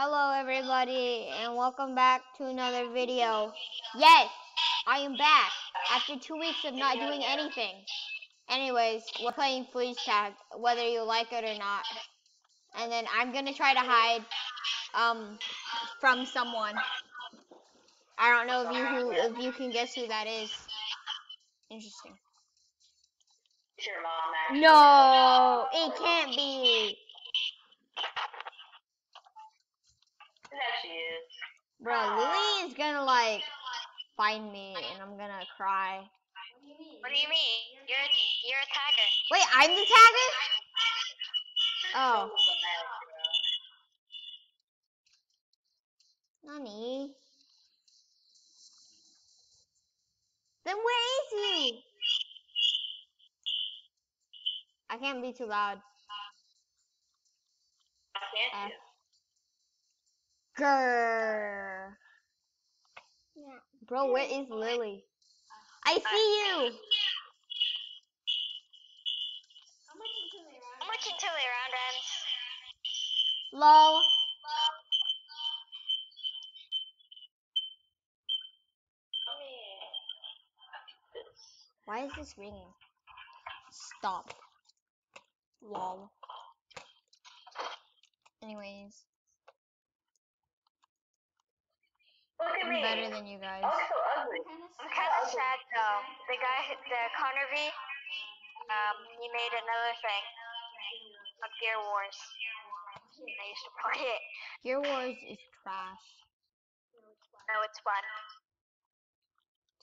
Hello everybody and welcome back to another video. Yes, I am back after two weeks of not doing anything. Anyways, we're playing freeze tag, whether you like it or not. And then I'm gonna try to hide um from someone. I don't know if you who if you can guess who that is. Interesting. It's your mom, actually. No, it can't be. Actually is. Bro, Lily is gonna like find me and I'm gonna cry. What do you mean? You're you're a tagger. Wait, I'm the tagger? Oh, Nani? Then where is he? I can't be too loud. Why can't you? Grrr. Bro, where is Lily? I see you. How much until the round ends? Lol. Why is this ringing? Stop. Lol. Anyways, Look at I'm me. better than you guys. I look so ugly. I'm kind of sad though. The guy, the Connor V, um, he made another thing of Gear Wars. I used to play it. Gear Wars is trash. No, it's fun.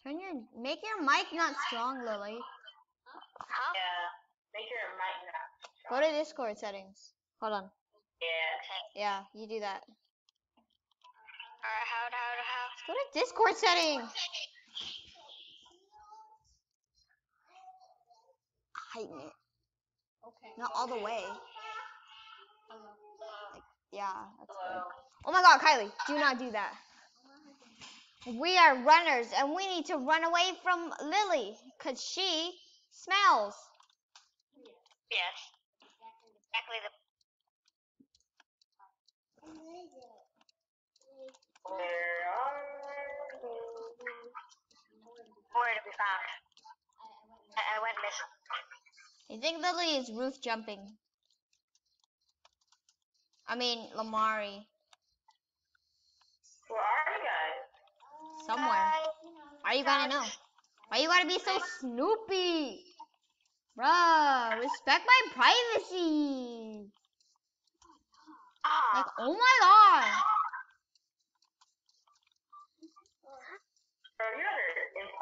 Turn your make your mic not strong, Lily. Huh? Yeah. Make your mic not. Go to Discord settings. Hold on. Yeah. Yeah, you do that. Alright, how, how, how? Go to Discord settings. Heighten it. Not all the way. Like, yeah, that's good. Oh my god, Kylie, do not do that. We are runners and we need to run away from Lily because she smells. Yes. Exactly the. Where are you? Where to be found. I, I went missing. I think Lily is roof jumping. I mean, Lamari. Where are you guys? Somewhere. Are you gonna know? Why you gotta be so snoopy? Bruh, respect my privacy. Like, oh my god. Bro, you guys are impossible to find. no, hold on. beh- Look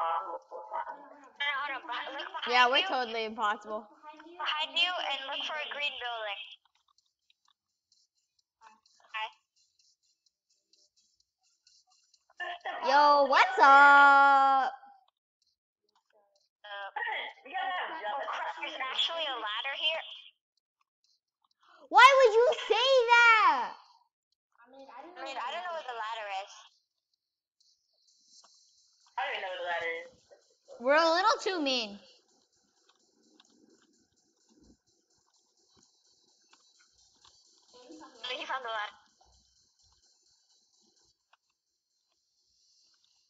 Yeah, we're you. totally impossible. Behind you and look for a green building. Yo, what's up? Uh, You gotta have oh jumping. crap, there's actually a ladder here. Why would you say that? I mean, I don't know where the. I don't know what the ladder is. We're a little too mean. I think you found the ladder.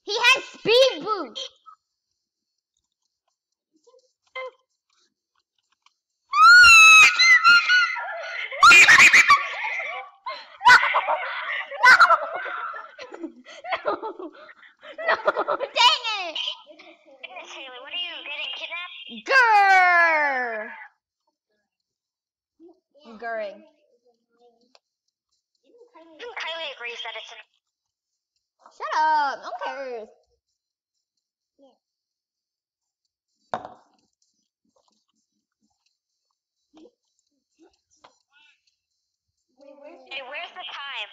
He has speed boost. no, no, dang it. Goodness, Haley, what are you getting kidnapped? Grr. Gurring. Even Kylie agrees that it's an. Shut up. No one cares. Hey, where's the time?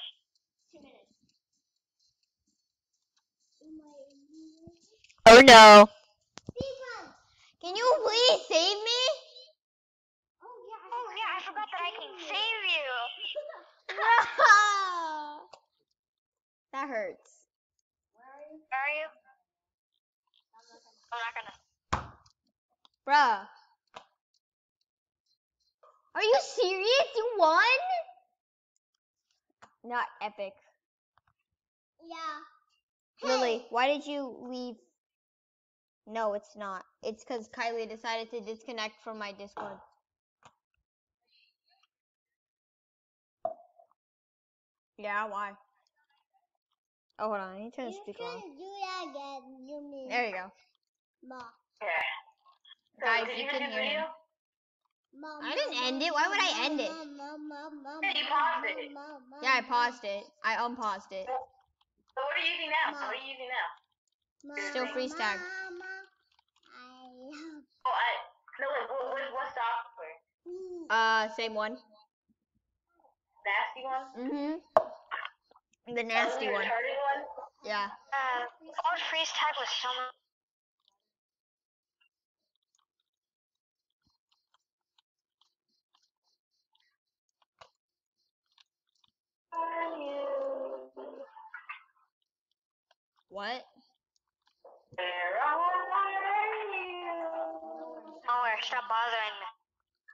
Oh no. Can you please save me? Oh yeah, I forgot that I can save you. that hurts. Where are you? I'm not gonna. Bruh. Are you serious? You won? Not epic. Yeah. Lily, why did you leave? No, it's not. It's because Kylie decided to disconnect from my Discord. Yeah, why? Oh, hold on. I need to turn the You speaker on. shouldn't do that again. You mean There you go. Ma. Okay. So, Guys, you you can hear him. video? Ma, I didn't ma, end it. Why would I end it? Yeah, you ma, paused ma, it. ma, ma, Yeah, I paused it. I unpaused it. So what are you using now? Ma. What are you using now? Ma, Still ma, freeze tag. ma, ma. I love Oh, I. No, wait, what, what, what software? Uh, same one. Nasty one? Mm-hmm. The nasty one. one? Yeah. Uh, old freeze tag was so much. What? Where are you? Nowhere. Stop bothering me.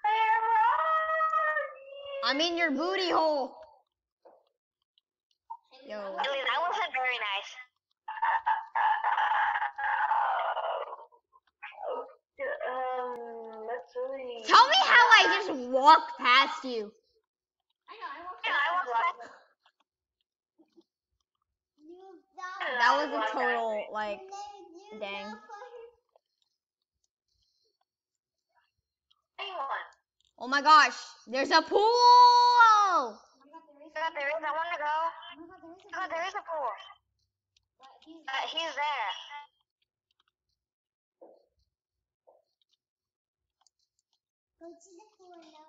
Where are you? I'm in your booty hole. Yo. Really, that wasn't very nice. Um, that's really. Tell me how I just walked past you. Yeah, I was like, You stop. That was a total, like, dang. stop Anyone? Oh my gosh. There's a pool. God, there is. I want to go. God, there is a pool. Uh, he's there. Go to the pool now.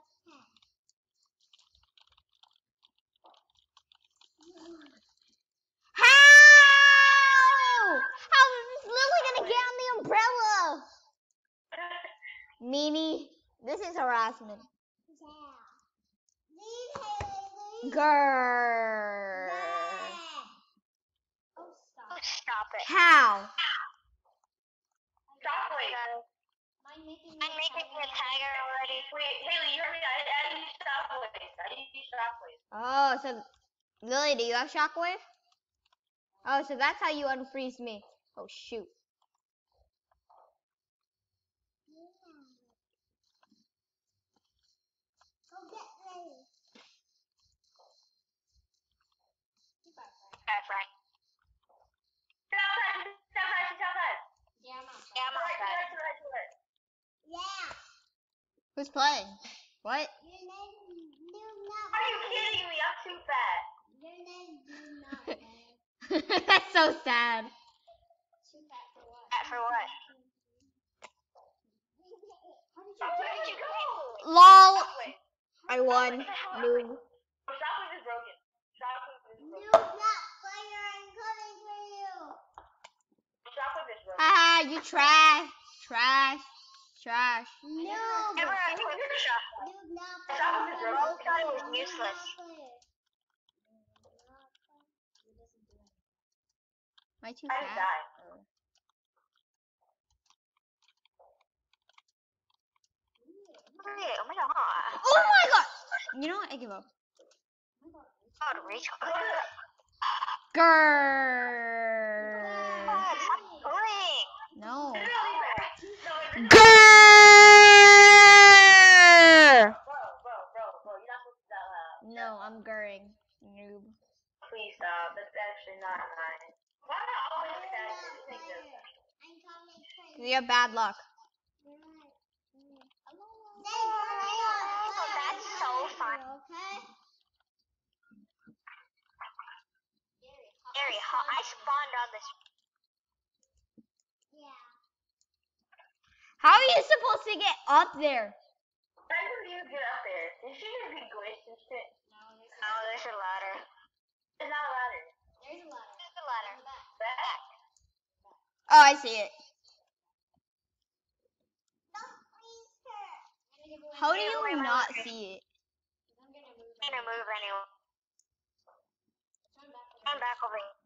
How? How is Lily gonna get on the umbrella? Mimi, this is harassment. Yeah. Grrr. Oh, stop. Stop it. How? Stop, wait. I'm making I'm making me a tagger already. Wait, Haley, you heard me? I, didn't use Shockwaves. I didn't use Oh, so Lily, do you have shockwave? Oh, so that's how you unfreeze me. Oh shoot. Go get ready. Okay, Frank. Get outside, she's outside, she's outside. Yeah, I'm Yeah, I'm To the right, to the outside. right, to the right, to the right. Yeah. Who's playing? What? Your name Are you kidding me? I'm too fat. Your name do not matter. that's so sad. Too fat for what? Fat for what? Oh, where did you go? Lol. Shockwave. I won. Noob. Shockwave is broken. Shockwave is broken. No, not fire. I'm coming for you. Shockwave is broken. Haha, you trash. Trash. Trash. No. Never a quick shot. Do not Stop fire. with the Do rope. Thought it was not useless. fire. Am I too I fat? died. Or- oh. oh my god. Oh my god! You know what? I give up. God, reach clear. Grrr. God, stop pulling. No. No, leave it. No, wait, Grrr. Bro, bro, bro, bro, you're not supposed to do that loud. No, I'm gurring. Noob. Please stop. That's actually not nice. Why not always like that? Just think this. I'm coming for you. 'Cause You have bad luck. Oh, that's so fun. Okay? Very hot. I spawned on this. Yeah. How are you supposed to get up there? How did you get up there? Did she just be glitched and shit? Oh, there's a ladder. It's not a ladder. There's a ladder. There's a ladder. Back. Oh, Oh, I see it. How do you not see it? I'm gonna move. Anyway. I'm back over here.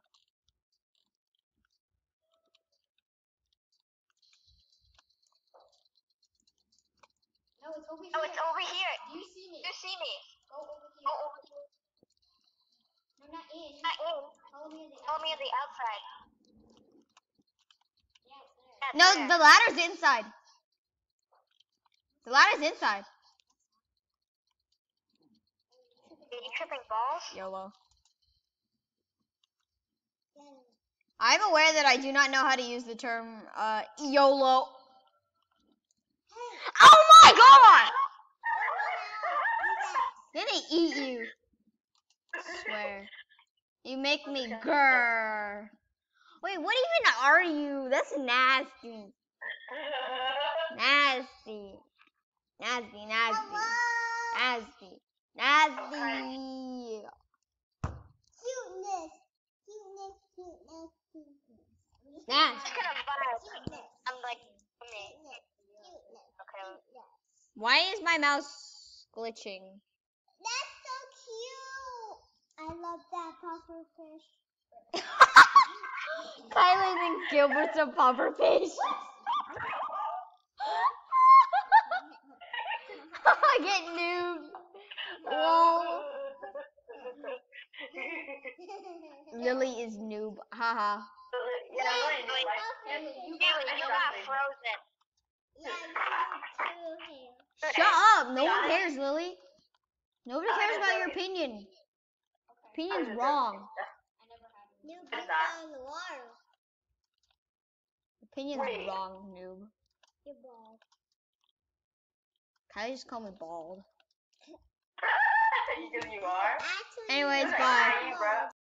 No, it's over here. Oh, it's over here. Do you see me? You see me? Go over here. Go over here. Follow me on the outside. Yeah, it's there. That's No, there. the ladder's inside. The ladder's inside. Are you tripping balls? YOLO. I'm aware that I do not know how to use the term uh, YOLO. Oh my god! do Then they eat you. Swear. You make me grr. Wait, what even are you? That's nasty. Nasty. Nasty, nasty. Nasty. Nasty. Cuteness. Cuteness, cuteness, cuteness. Nasty. Just gonna vibe. I'm like, me. Cuteness. Cuteness. Okay. Why is my mouse glitching? That's so cute. I love that puffer fish. Kylie thinks Gilbert's a puffer fish. Get noob. Lol. Lily is noob. Haha. Yeah, Lily, Wait, like, You, you you got got frozen. yeah, you. Shut up. No one cares, Lily. Nobody cares about your opinion. Opinion's wrong. I never had one. New What's put in the water. Opinion's Wait. wrong, noob. You're bald. Kylie just called me bald. Because you are. Actually, Anyways, bye. bald. bro.